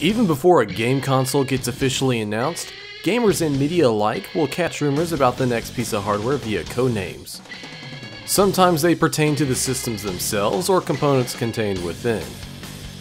Even before a game console gets officially announced, gamers and media alike will catch rumors about the next piece of hardware via codenames. Sometimes they pertain to the systems themselves or components contained within.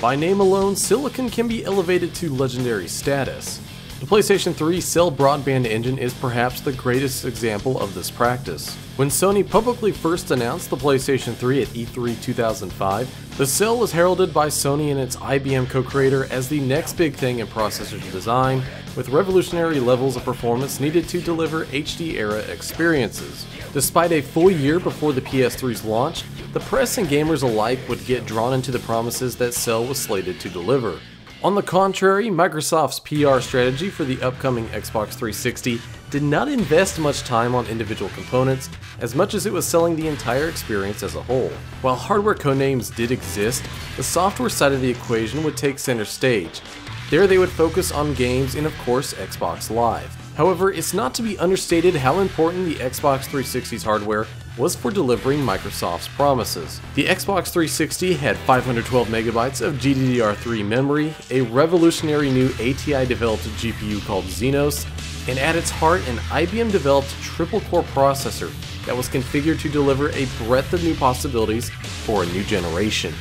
By name alone, Silicon can be elevated to legendary status. The PlayStation 3 Cell Broadband Engine is perhaps the greatest example of this practice. When Sony publicly first announced the PlayStation 3 at E3 2005, the Cell was heralded by Sony and its IBM co-creator as the next big thing in processor design, with revolutionary levels of performance needed to deliver HD-era experiences. Despite a full year before the PS3's launch, the press and gamers alike would get drawn into the promises that Cell was slated to deliver. On the contrary, Microsoft's PR strategy for the upcoming Xbox 360 did not invest much time on individual components as much as it was selling the entire experience as a whole. While hardware codenames did exist, the software side of the equation would take center stage. There they would focus on games and of course Xbox Live. However, it's not to be understated how important the Xbox 360's hardware was for delivering Microsoft's promises. The Xbox 360 had 512 megabytes of GDDR3 memory, a revolutionary new ATI developed GPU called Xenos, and at its heart an IBM developed triple core processor that was configured to deliver a breadth of new possibilities for a new generation.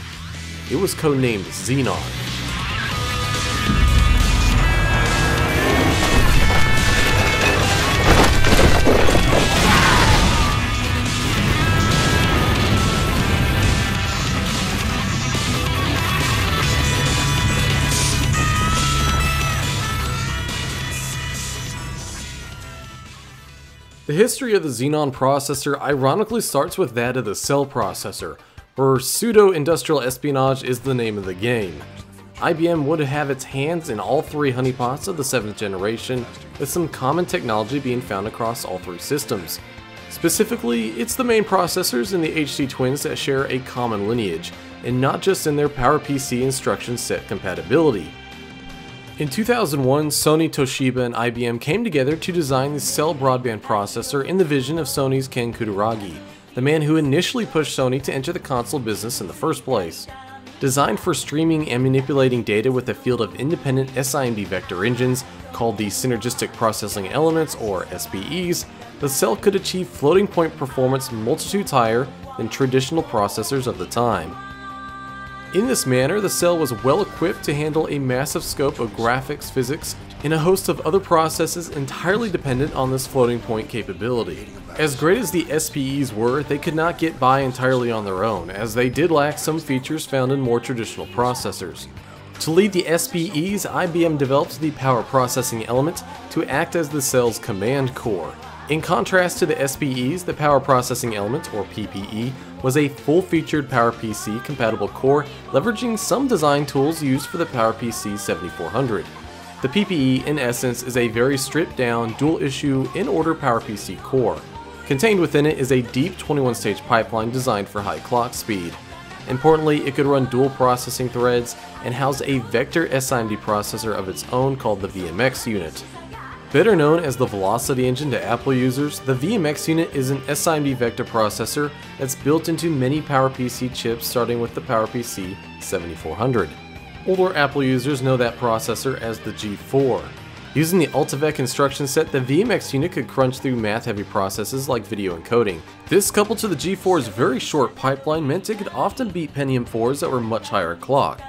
It was codenamed Xenon. The history of the Xenon processor ironically starts with that of the Cell processor, where pseudo-industrial espionage is the name of the game. IBM would have its hands in all three honeypots of the 7th generation, with some common technology being found across all three systems. Specifically, it's the main processors in the HD Twins that share a common lineage, and not just in their PowerPC instruction set compatibility. In 2001, Sony, Toshiba, and IBM came together to design the Cell Broadband processor in the vision of Sony's Ken Kutaragi, the man who initially pushed Sony to enter the console business in the first place. Designed for streaming and manipulating data with a field of independent SIMD vector engines called the Synergistic Processing Elements or SPEs, the Cell could achieve floating point performance multitudes higher than traditional processors of the time. In this manner, the cell was well equipped to handle a massive scope of graphics, physics, and a host of other processes entirely dependent on this floating point capability. As great as the SPEs were, they could not get by entirely on their own, as they did lack some features found in more traditional processors. To lead the SPEs, IBM developed the power processing element to act as the cell's command core. In contrast to the SPEs, the power processing element, or PPE, was a full-featured PowerPC compatible core leveraging some design tools used for the PowerPC 7400. The PPE in essence is a very stripped down, dual issue, in-order PowerPC core. Contained within it is a deep 21-stage pipeline designed for high clock speed. Importantly, it could run dual processing threads and house a vector SIMD processor of its own called the VMX unit. Better known as the Velocity Engine to Apple users, the VMX unit is an SIMD vector processor that's built into many PowerPC chips starting with the PowerPC 7400. Older Apple users know that processor as the G4. Using the AltiVec instruction set, the VMX unit could crunch through math-heavy processes like video encoding. This coupled to the G4's very short pipeline meant it could often beat Pentium 4s that were much higher clock.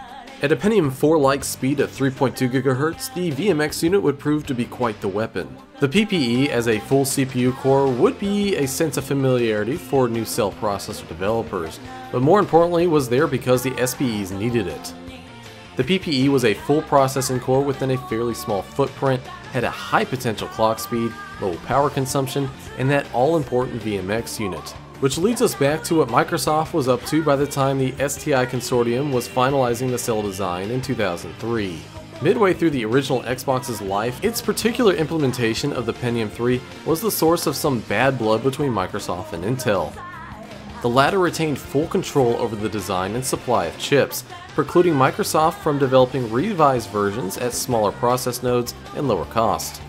At a Pentium 4-like speed of 3.2 GHz, the VMX unit would prove to be quite the weapon. The PPE as a full CPU core would be a sense of familiarity for new cell processor developers, but more importantly was there because the SPEs needed it. The PPE was a full processing core within a fairly small footprint, had a high potential clock speed, low power consumption, and that all-important VMX unit. Which leads us back to what Microsoft was up to by the time the STI consortium was finalizing the cell design in 2003. Midway through the original Xbox's life, its particular implementation of the Pentium 3 was the source of some bad blood between Microsoft and Intel. The latter retained full control over the design and supply of chips, precluding Microsoft from developing revised versions at smaller process nodes and lower cost.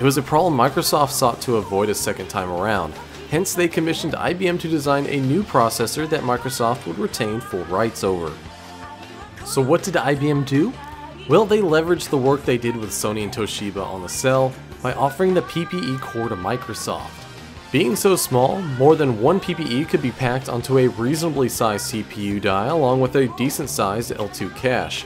It was a problem Microsoft sought to avoid a second time around, Hence, they commissioned IBM to design a new processor that Microsoft would retain full rights over. So what did IBM do? Well, they leveraged the work they did with Sony and Toshiba on the cell by offering the PPE core to Microsoft. Being so small, more than one PPE could be packed onto a reasonably sized CPU die along with a decent sized L2 cache.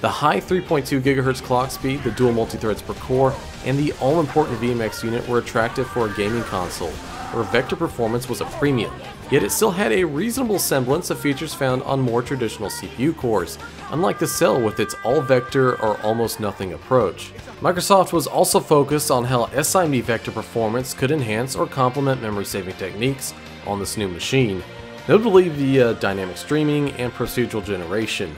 The high 3.2 GHz clock speed, the dual multi-threads per core, and the all-important VMX unit were attractive for a gaming console, where vector performance was a premium, yet it still had a reasonable semblance of features found on more traditional CPU cores, unlike the Cell with its all-vector or almost nothing approach. Microsoft was also focused on how SIMD vector performance could enhance or complement memory saving techniques on this new machine, notably via dynamic streaming and procedural generation.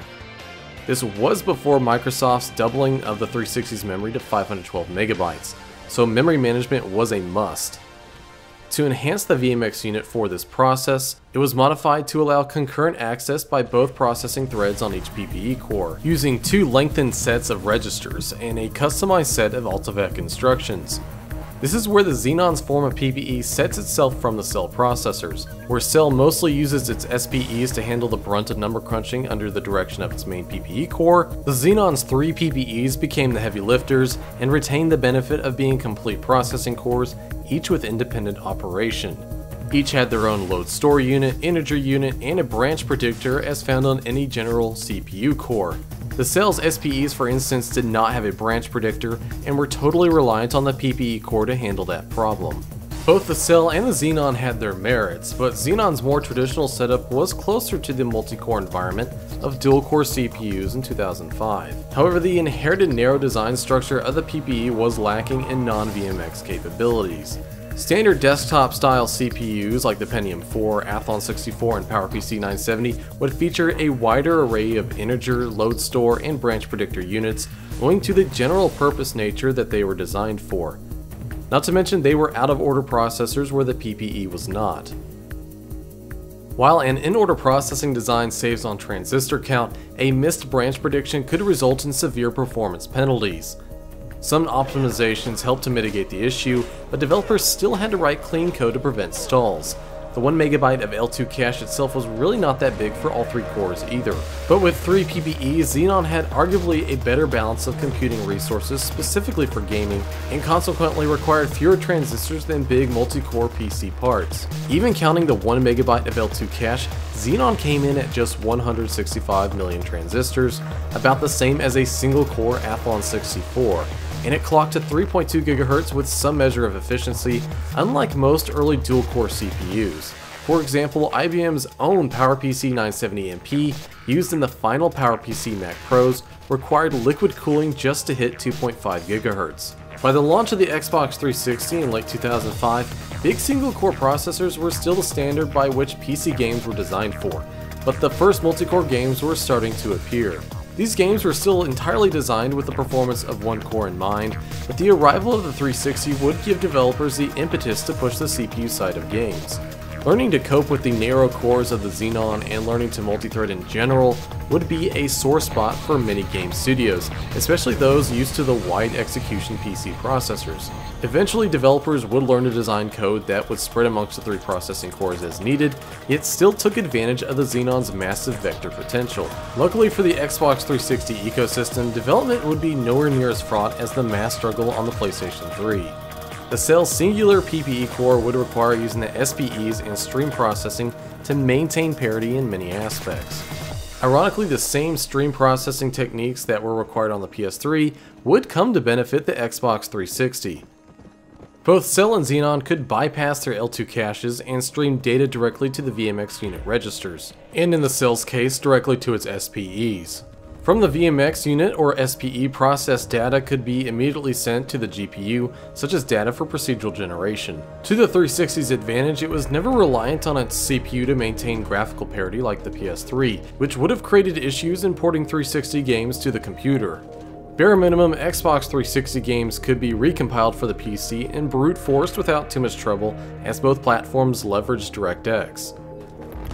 This was before Microsoft's doubling of the 360's memory to 512 megabytes, so memory management was a must. To enhance the VMX unit for this process, it was modified to allow concurrent access by both processing threads on each PPE core, using two lengthened sets of registers and a customized set of AltiVec instructions. This is where the Xenon's form of PPE sets itself from the Cell processors, where Cell mostly uses its SPEs to handle the brunt of number crunching under the direction of its main PPE core, the Xenon's three PPEs became the heavy lifters and retained the benefit of being complete processing cores, each with independent operation. Each had their own load store unit, integer unit, and a branch predictor as found on any general CPU core. The Cell's SPEs for instance did not have a branch predictor and were totally reliant on the PPE core to handle that problem. Both the Cell and the Xenon had their merits, but Xenon's more traditional setup was closer to the multi-core environment of dual-core CPUs in 2005. However, the inherited narrow design structure of the PPE was lacking in non-VMX capabilities. Standard desktop style CPUs like the Pentium 4, Athlon 64, and PowerPC 970 would feature a wider array of integer, load store, and branch predictor units, owing to the general purpose nature that they were designed for. Not to mention they were out of order processors where the PPE was not. While an in-order processing design saves on transistor count, a missed branch prediction could result in severe performance penalties. Some optimizations helped to mitigate the issue, but developers still had to write clean code to prevent stalls. The 1MB of L2 cache itself was really not that big for all three cores either. But with 3 PPE, Xenon had arguably a better balance of computing resources specifically for gaming, and consequently required fewer transistors than big multi-core PC parts. Even counting the 1MB of L2 cache, Xenon came in at just 165 million transistors, about the same as a single-core Athlon 64 and it clocked to 3.2 GHz with some measure of efficiency, unlike most early dual-core CPUs. For example, IBM's own PowerPC 970MP, used in the final PowerPC Mac Pros, required liquid cooling just to hit 2.5 GHz. By the launch of the Xbox 360 in late 2005, big single-core processors were still the standard by which PC games were designed for, but the first multi-core games were starting to appear. These games were still entirely designed with the performance of one core in mind, but the arrival of the 360 would give developers the impetus to push the CPU side of games. Learning to cope with the narrow cores of the Xenon and learning to multithread in general would be a sore spot for many game studios, especially those used to the wide execution PC processors. Eventually developers would learn to design code that would spread amongst the three processing cores as needed, yet still took advantage of the Xenon's massive vector potential. Luckily for the Xbox 360 ecosystem, development would be nowhere near as fraught as the mass struggle on the PlayStation 3. The cell's singular PPE core would require using the SPEs and stream processing to maintain parity in many aspects. Ironically, the same stream processing techniques that were required on the PS3 would come to benefit the Xbox 360. Both Cell and Xenon could bypass their L2 caches and stream data directly to the VMX unit registers, and in the Cell's case, directly to its SPEs. From the VMX unit or SPE processed data could be immediately sent to the GPU, such as data for procedural generation. To the 360's advantage, it was never reliant on its CPU to maintain graphical parity like the PS3, which would have created issues importing 360 games to the computer. Bare minimum, Xbox 360 games could be recompiled for the PC and brute forced without too much trouble, as both platforms leveraged DirectX.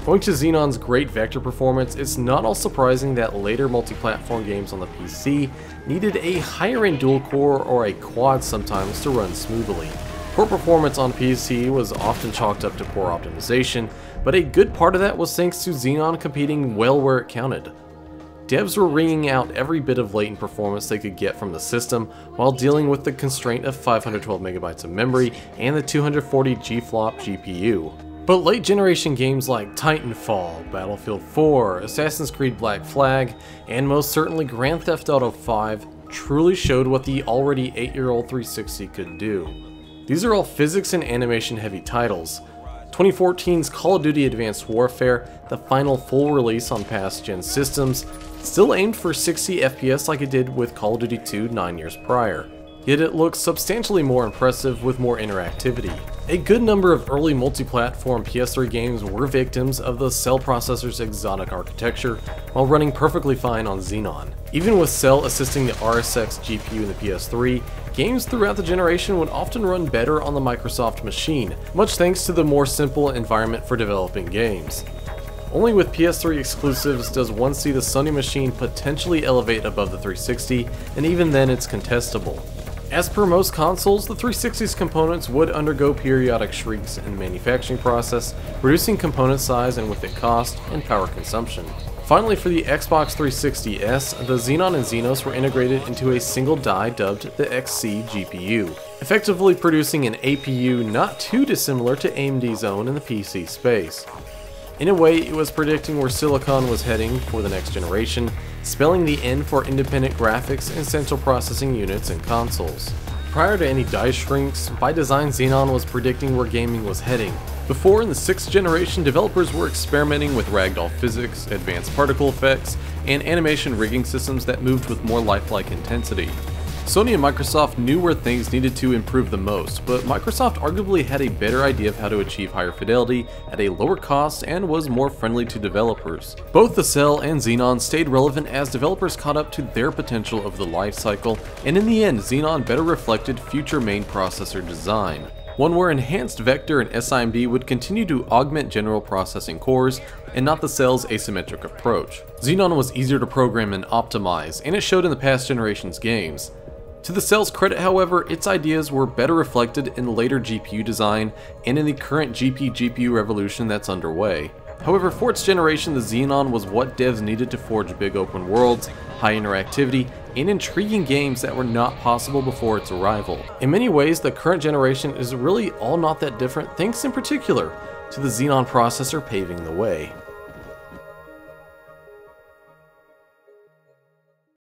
Owing to Xenon's great vector performance, it's not all surprising that later multi-platform games on the PC needed a higher-end dual-core or a quad sometimes to run smoothly. Poor performance on PC was often chalked up to poor optimization, but a good part of that was thanks to Xenon competing well where it counted. devs were wringing out every bit of latent performance they could get from the system while dealing with the constraint of 512MB of memory and the 240 GFlop GPU. But late generation games like Titanfall, Battlefield 4, Assassin's Creed Black Flag, and most certainly Grand Theft Auto 5 truly showed what the already 8-year-old 360 could do. These are all physics and animation heavy titles. 2014's Call of Duty Advanced Warfare, the final full release on past gen systems, still aimed for 60 FPS like it did with Call of Duty 2 9 years prior yet it looks substantially more impressive with more interactivity. A good number of early multi-platform PS3 games were victims of the Cell processor's exotic architecture while running perfectly fine on Xenon. Even with Cell assisting the RSX GPU in the PS3, games throughout the generation would often run better on the Microsoft machine, much thanks to the more simple environment for developing games. Only with PS3 exclusives does one see the Sony machine potentially elevate above the 360, and even then it's contestable. As per most consoles, the 360's components would undergo periodic shrinks in the manufacturing process, reducing component size and with it cost and power consumption. Finally, for the Xbox 360S, the Xenon and Xenos were integrated into a single die dubbed the XC GPU, effectively producing an APU not too dissimilar to AMD's own in the PC space. In a way, it was predicting where Silicon was heading for the next generation, spelling the end for independent graphics and central processing units and consoles. Prior to any die shrinks, by design Xenon was predicting where gaming was heading. Before, in the 6th generation, developers were experimenting with ragdoll physics, advanced particle effects, and animation rigging systems that moved with more lifelike intensity. Sony and Microsoft knew where things needed to improve the most, but Microsoft arguably had a better idea of how to achieve higher fidelity at a lower cost and was more friendly to developers. Both the Cell and Xenon stayed relevant as developers caught up to their potential of the life cycle, and in the end Xenon better reflected future main processor design one where enhanced vector and SIMD would continue to augment general processing cores and not the cell's asymmetric approach. Xenon was easier to program and optimize, and it showed in the past generation's games. To the cell's credit, however, its ideas were better reflected in later GPU design and in the current GP-GPU revolution that's underway. However, for its generation, the Xenon was what devs needed to forge big open worlds, high interactivity, and intriguing games that were not possible before its arrival. In many ways, the current generation is really all not that different thanks in particular to the Xenon processor paving the way.